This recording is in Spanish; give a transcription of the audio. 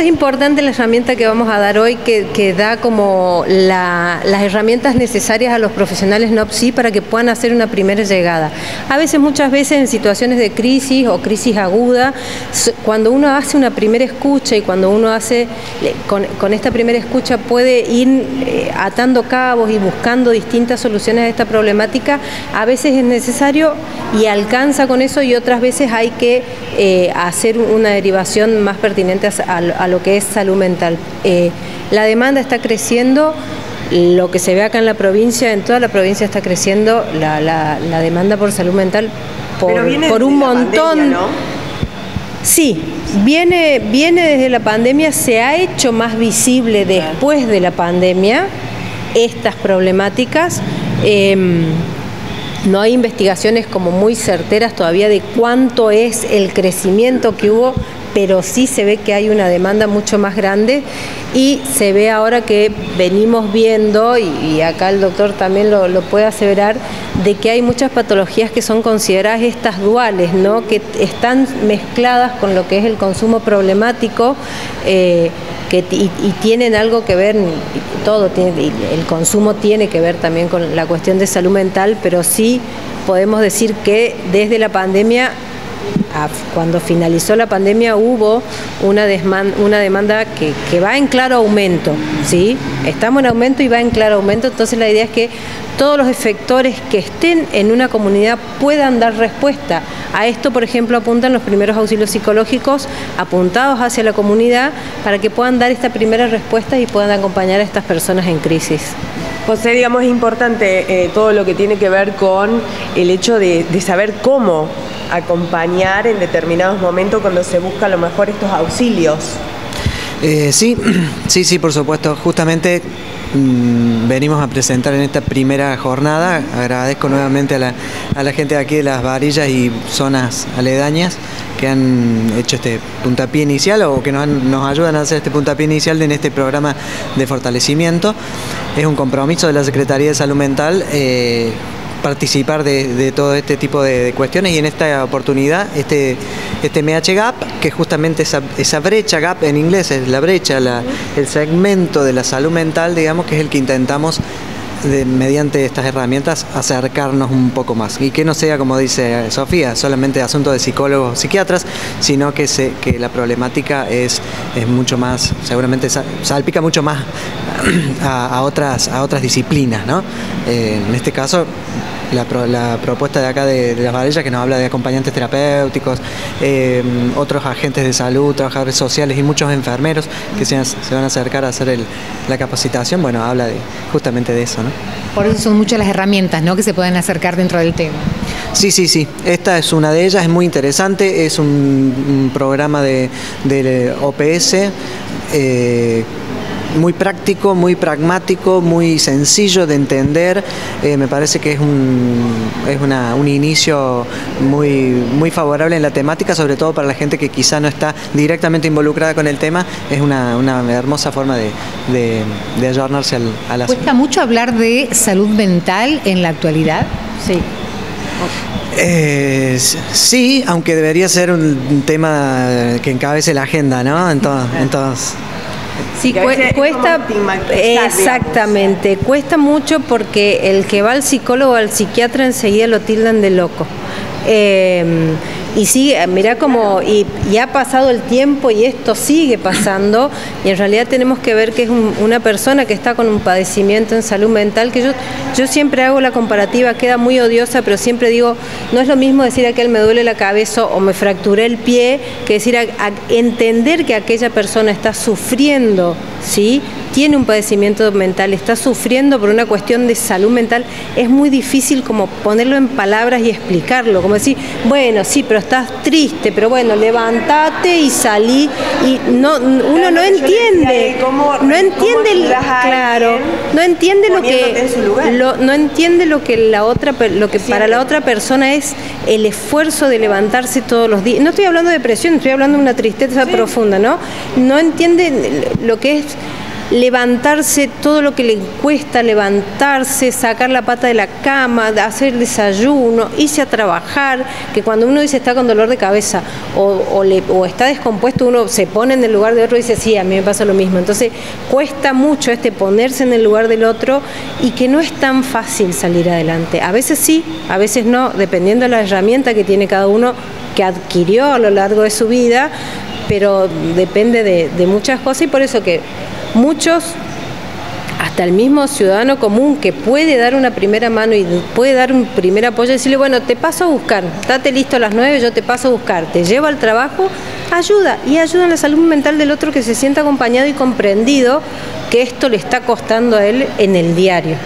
Es importante la herramienta que vamos a dar hoy, que, da como las herramientas necesarias a los profesionales NOPSI para que puedan hacer una primera llegada. A veces, muchas veces en situaciones de crisis o crisis aguda, cuando uno hace una primera escucha y cuando uno hace, con, esta primera escucha puede ir eh, atando cabos y buscando distintas soluciones a esta problemática, a veces es necesario y alcanza con eso y otras veces hay que eh, hacer una derivación más pertinente a, a lo que es salud mental. Eh, la demanda está creciendo, lo que se ve acá en la provincia, en toda la provincia está creciendo la, demanda por salud mental por, un montón. Sí, viene, viene desde la pandemia, se ha hecho más visible después de la pandemia estas problemáticas. Em, no hay investigaciones como muy certeras todavía de cuánto es el crecimiento que hubo pero sí se ve que hay una demanda mucho más grande y se ve ahora que venimos viendo, y, acá el doctor también lo, puede aseverar, de que hay muchas patologías que son consideradas estas duales, ¿no? que están mezcladas con lo que es el consumo problemático. Eh, que, y, tienen algo que ver, todo tiene, el consumo tiene que ver también con la cuestión de salud mental, pero sí podemos decir que desde la pandemia cuando finalizó la pandemia hubo una, una demanda que, va en claro aumento, ¿sí? Estamos en aumento y va en claro aumento, entonces la idea es que todos los efectores que estén en una comunidad puedan dar respuesta. A esto, por ejemplo, apuntan los primeros auxilios psicológicos apuntados hacia la comunidad para que puedan dar esta primera respuesta y puedan acompañar a estas personas en crisis. José, digamos, es importante eh, todo lo que tiene que ver con el hecho de saber cómo acompañar en determinados momentos cuando se busca a lo mejor estos auxilios. Eh, sí, sí, sí, por supuesto. Justamente mm, venimos a presentar en esta primera jornada. Agradezco nuevamente a la, a la gente de aquí de las varillas y zonas aledañas que han hecho este puntapié inicial o que nos, nos ayudan a hacer este puntapié inicial en este programa de fortalecimiento. Es un compromiso de la Secretaría de Salud Mental. Eh, participar de, todo este tipo de, cuestiones y en esta oportunidad este, este MH Gap, que justamente esa, brecha Gap en inglés es la brecha, el segmento de la salud mental, digamos, que es el que intentamos mediante estas herramientas acercarnos un poco más y que no sea como dice Sofía solamente asunto de psicólogos psiquiatras sino que se, que la problemática es, es mucho más seguramente salpica mucho más a, otras a otras disciplinas ¿no? Eh, en este caso la, propuesta de acá de, las Varellas que nos habla de acompañantes terapéuticos, eh, otros agentes de salud, trabajadores sociales y muchos enfermeros que se, van a acercar a hacer la capacitación, bueno, habla de, justamente de eso. ¿no? Por eso son muchas las herramientas ¿no? que se pueden acercar dentro del tema. Sí, sí, sí. Esta es una de ellas, es muy interesante. Es un, programa de, OPS. Eh, muy práctico, muy pragmático, muy sencillo de entender. Eh, me parece que es un, es una, un inicio muy, muy favorable en la temática, sobre todo para la gente que quizá no está directamente involucrada con el tema. Es una, hermosa forma de, de, de ayornarse al, a la ¿Cuesta mucho hablar de salud mental en la actualidad? Sí. Eh, sí, aunque debería ser un tema que encabece la agenda, ¿no? Entonces, entonces Sí, cuesta, exactamente, cuesta mucho porque el que va al psicólogo o al psiquiatra enseguida lo tildan de loco. Em, y sí, mira como, y, ha pasado el tiempo y esto sigue pasando, y en realidad tenemos que ver que es una persona que está con un padecimiento en salud mental, que yo, yo siempre hago la comparativa, queda muy odiosa, pero siempre digo, no es lo mismo decir a aquel me duele la cabeza o me fracturé el pie, que decir entender que aquella persona está sufriendo, ¿sí? tiene un padecimiento mental, está sufriendo por una cuestión de salud mental, es muy difícil como ponerlo en palabras y explicarlo, como decir, bueno, sí, pero estás triste, pero bueno, levántate y salí y no uno no entiende, no entiende claro, no entiende lo que no entiende lo que la otra lo que para la otra persona es el esfuerzo de levantarse todos los días. No estoy hablando de depresión, estoy hablando de una tristeza profunda, ¿no? No entiende lo que es levantarse, todo lo que le cuesta levantarse, sacar la pata de la cama, hacer desayuno, irse a trabajar, que cuando uno dice está con dolor de cabeza o, está descompuesto, uno se pone en el lugar de otro y dice, sí, a mí me pasa lo mismo. Entonces cuesta mucho este ponerse en el lugar del otro y que no es tan fácil salir adelante. A veces sí, a veces no, dependiendo de la herramienta que tiene cada uno que adquirió a lo largo de su vida, pero depende de, muchas cosas y por eso que muchos hasta el mismo ciudadano común que puede dar una primera mano y puede dar un primer apoyo, decirle, bueno, te paso a buscar, date listo a las nueve, yo te paso a buscar, te llevo al trabajo, ayuda y ayuda en la salud mental del otro que se sienta acompañado y comprendido que esto le está costando a él en el diario.